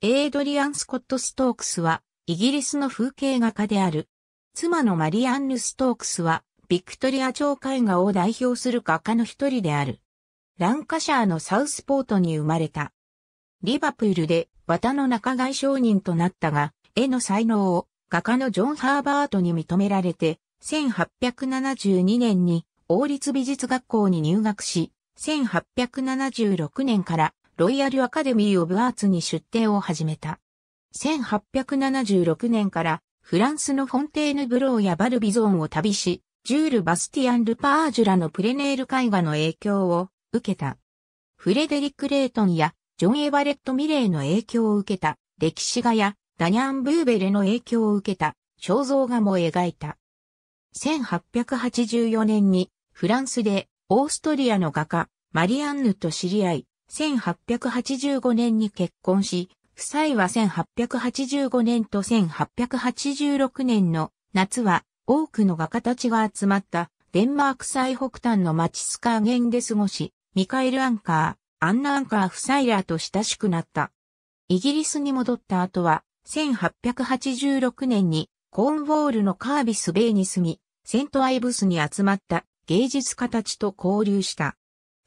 エイドリアン・スコット・ストークスは、イギリスの風景画家である。妻のマリアンヌ・ストークスは、ビクトリア朝絵画を代表する画家の一人である。ランカシャーのサウスポートに生まれた。リバプールで綿の仲買商人となったが、絵の才能を画家のジョン・ハーバートに認められて、1872年に王立美術学校に入学し、1876年からロイヤルアカデミー・オブ・アーツに出展を始めた。1876年からフランスのフォンテーヌ・ブローやバルビゾーンを旅し、ジュール・バスティアン・ルパージュらのプレネール絵画の影響を受けた。フレデリック・レートンやジョン・エバレット・ミレーの影響を受けた歴史画やダニャン・ブーベレの影響を受けた肖像画も描いた。1884年にフランスでオーストリアの画家マリアンヌと知り合い、1885年に結婚し、夫妻は1885年と1886年の夏は多くの画家たちが集まったデンマーク最北端の町スカーゲンで過ごし、ミカエル・アンカー、アンナ・アンカー夫妻らと親しくなった。イギリスに戻った後は、1886年にコーンウォールのカービスベイに住み、セントアイブスに集まった芸術家たちと交流した。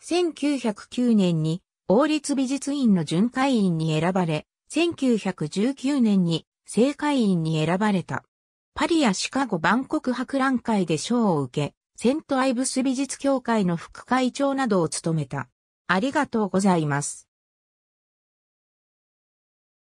1909年に王立美術院の巡回員に選ばれ、1919年に正会員に選ばれた。パリやシカゴ、万国博覧会で賞を受け、セントアイブス美術協会の副会長などを務めた。ありがとうございます。